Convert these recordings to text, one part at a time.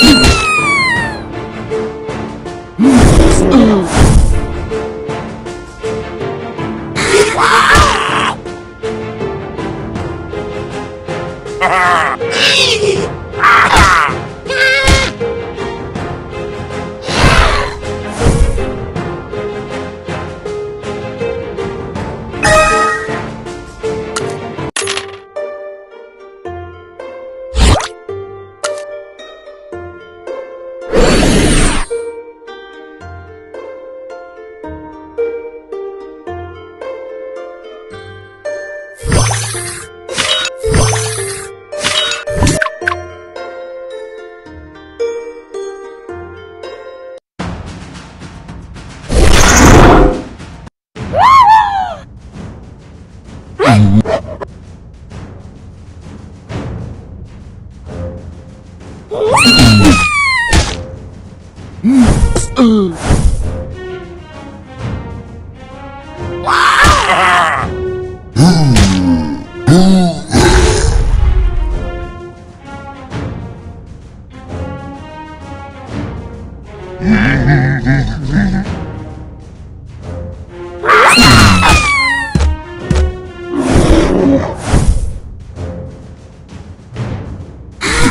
Yeah.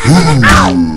Hum.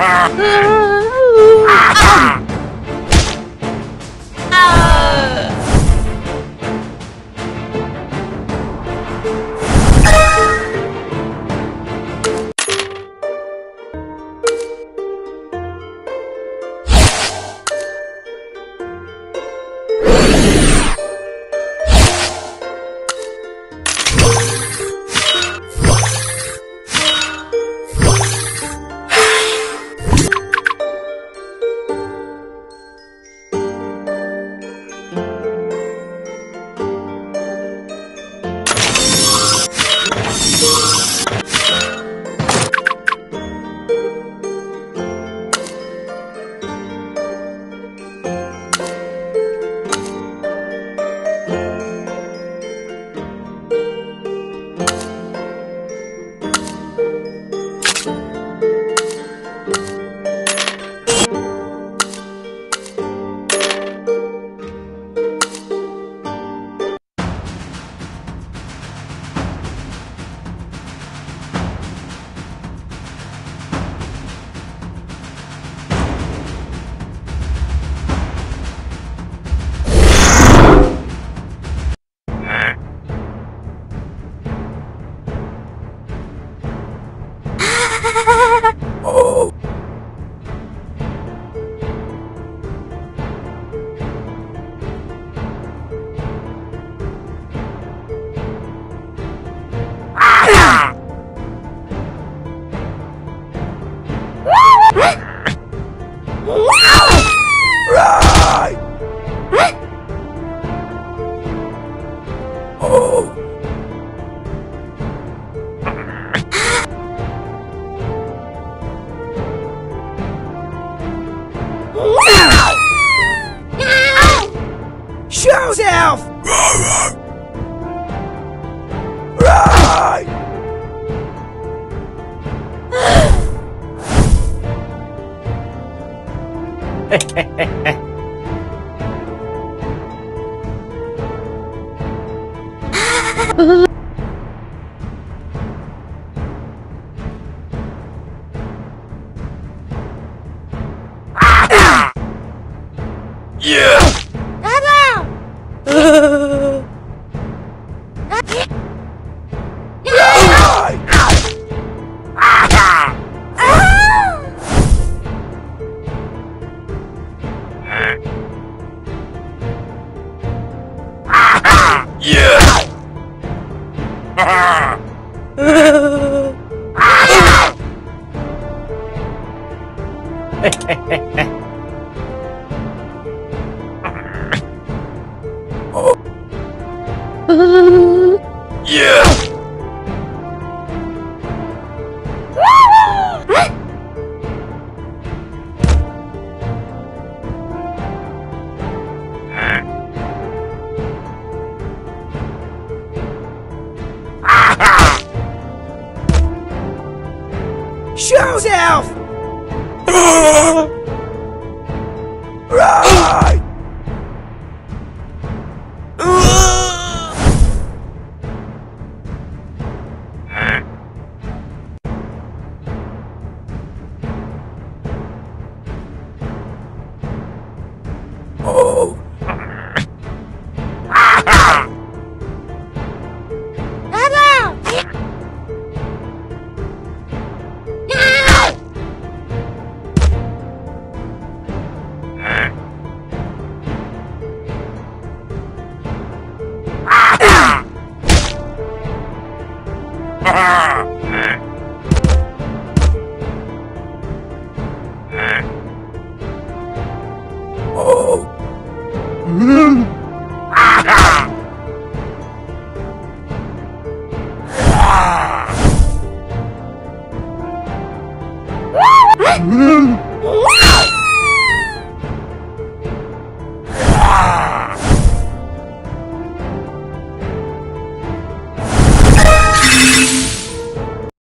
Ah! Show! Right! 诶诶诶诶啊啊 Yeah!